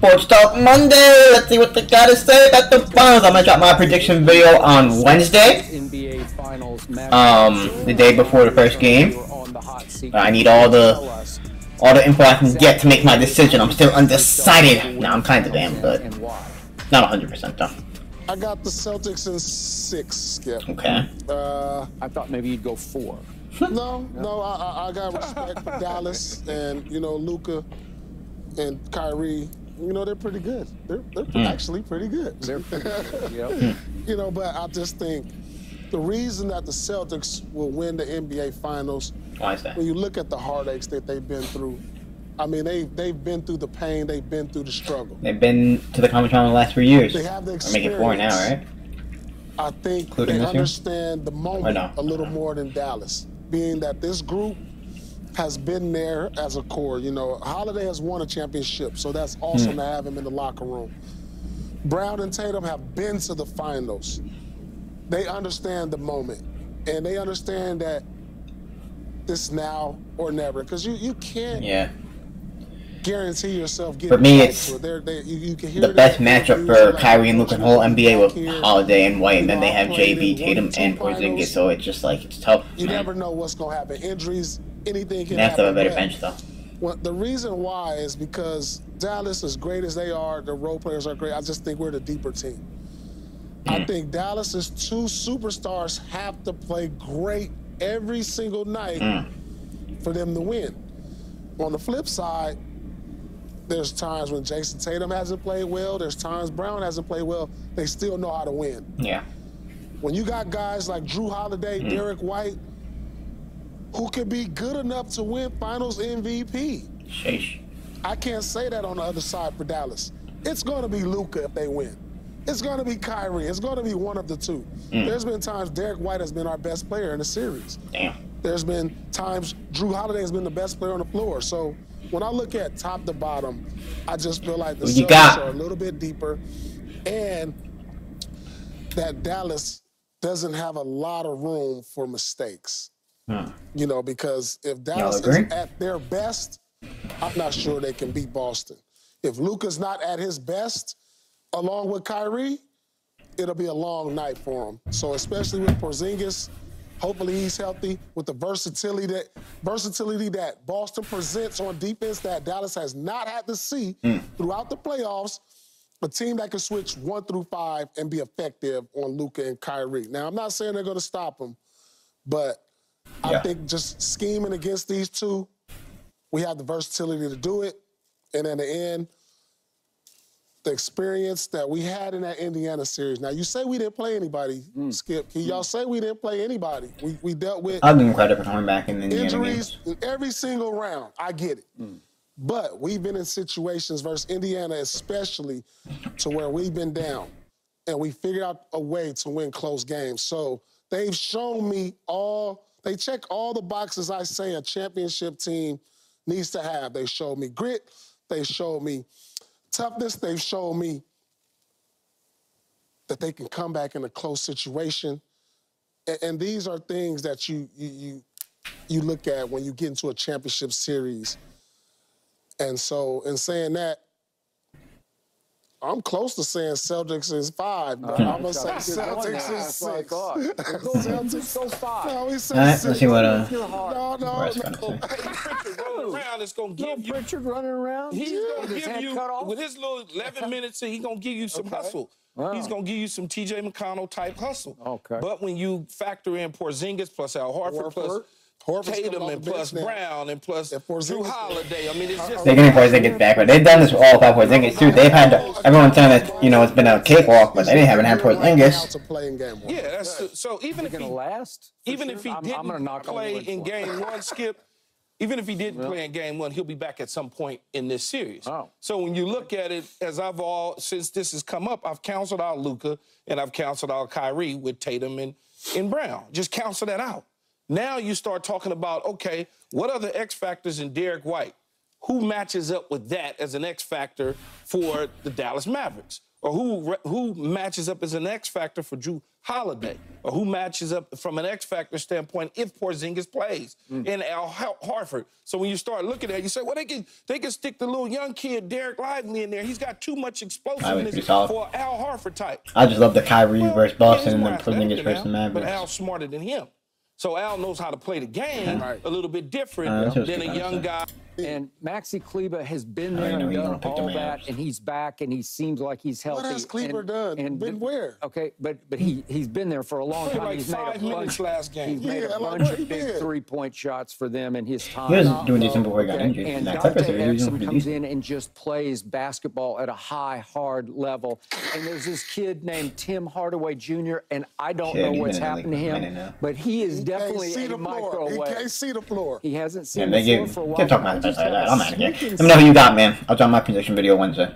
Sports Talk Monday. Let's see what they gotta say about the finals. I'm gonna drop my prediction video on Wednesday. Um, the day before the first game. I need all the all the info I can get to make my decision. I'm still undecided. Now I'm kind of am, but not 100% though. I got the Celtics in six, Skip. Okay. Uh, I thought maybe you'd go four. no, no, I, I, I got respect for Dallas and you know Luka and Kyrie. You know they're pretty good. They're, they're Mm. actually pretty good. They're pretty good. Yep. You know, but I just think the reason that the Celtics will win the NBA Finals Why is that? when you look at the heartaches that they've been through. I mean, they they've been through the pain, they've been through the struggle. They've been to the conference final the last three years. They have the Or making four now, right? I think Including they this year? understand the moment no? a little more than Dallas, being that this group has been there as a core. You know, Holiday has won a championship, so that's awesome Hmm. to have him in the locker room. Brown and Tatum have been to the finals. They understand the moment, and they understand that this now or never, because you, you can't Yeah. guarantee yourself getting For me, it's it. They- you, you can hear The best matchup for like, Kyrie and Luka and whole NBA back with here. Holiday and White, and then they have JB, Tatum, and Porzingis, so it's just like it's tough. You man. never know what's going to happen. Injuries, anything can They have to have happen. a better bench though. Well, the reason why is because Dallas, as great as they are, the role players are great. I just think we're the deeper team. Hmm. I think Dallas's two superstars have to play great every single night Hmm. for them to win. On the flip side, there's times when Jayson Tatum hasn't played well. There's times Brown hasn't played well. They still know how to win. Yeah. When you got guys like Jrue Holiday, Derrick White, who could be good enough to win Finals MVP. Sheesh. I can't say that on the other side for Dallas. It's going to be Luka if they win. It's going to be Kyrie. It's going to be one of the two. Mm. There's been times Derrick White has been our best player in the series. Damn. There's been times Jrue Holiday has been the best player on the floor. So when I look at top to bottom, I just feel like the Celtics got? are a little bit deeper, and that Dallas doesn't have a lot of room for mistakes. You know, because if Dallas is at their best, I'm not sure they can beat Boston. If Luka's not at his best, along with Kyrie, it'll be a long night for him. So especially with Porzingis, hopefully he's healthy with the versatility that versatility that Boston presents on defense that Dallas has not had to see hmm. throughout the playoffs. A team that can switch one through five and be effective on Luka and Kyrie. Now I'm not saying they're going to stop them, but I Yeah. think just scheming against these two, we have the versatility to do it. And in the end, the experience that we had in that Indiana series. Now, you say we didn't play anybody, mm. Skip. Can y'all say we didn't play anybody? We, we dealt with I'll give quite for coming back in the Indiana injuries in every single round. I get it. Mm. But we've been in situations versus Indiana, especially to where we've been down and we figured out a way to win close games. So they've shown me all, they check all the boxes I say a championship team needs to have. They showed me grit, they showed me toughness, they've shown me that they can come back in a close situation. And, and these are things that you, you, you, you look at when you get into a championship series. And so, in saying that, I'm close to saying Celtics is five, but I'm gonna say Celtics is That's what I six. thought. Go Celtics, go five. No, we said All right, six. let's see what uh, No, no, no. gonna say. Pritchard running around is gonna Little give you. Pritchard running around. He's gonna with his give you with his little 11 minutes. He gonna give you some hustle. Wow. He's gonna give you some T.J. McConnell type hustle. Okay. But when you factor in Porzingis plus Al Horford, plus Horford. Horford's coming Tatum and the plus now. Brown and plus If Jrue Holiday, I mean, it's just They're getting Porzingis back, but they've done this with all without Porzingis too. They've had everyone's saying that you know it's been a cakewalk, but they didn't have had Right now Porzingis. to play in game one. yeah. That's so even if he last. even if he didn't I'm gonna play in game one, Skip, even if he didn't play in game one, he'll be back at some point in this series. Oh. So when you look at it, as I've all since this has come up, I've counseled out Luka and I've counseled out Kyrie with Tatum and, and Brown. Just counsel that out. Now you start talking about okay, what are the X factors in Derrick White? who matches up with that as an X factor for the Dallas Mavericks, or who who matches up as an X factor for Jrue Holiday, or who matches up from an X factor standpoint if Porzingis plays mm. and Al Horford? So when you start looking at it, you say, well, they can they can stick the little young kid Dereck Lively in there. He's got too much explosiveness for Al Horford type. I just love the Kyrie Well, versus Boston and then Porzingis versus the Mavericks. But Al's smarter than him. So Al knows how to play the game Right. a little bit different Uh, that's what I was than a young guy. And Maxi Kleber has been there and done wanna pick the all that, Mavs. and he's back, and he seems like he's healthy. What has Kleber and, done? And Been where? Okay, but but he he's been there for a long time. like he's made a bunch, last game. He's made Yeah, a like, bunch where of big been? three point shots for them in his time. He was doing decent before he got injured. And That Dante Clippers series, he Exum comes decent. in and just plays basketball at a high, hard level. And there's this kid named Tim Hardaway Jr. And I don't Kid, know he's what's been in the happened to league for a him, but he is definitely can't see a the floor. He can't see the floor. He hasn't seen they the floor give. for a while. Can't talk but I about that just like have that. a I'm out of here. Let me know who you got, man. I'll drop my position video Wednesday.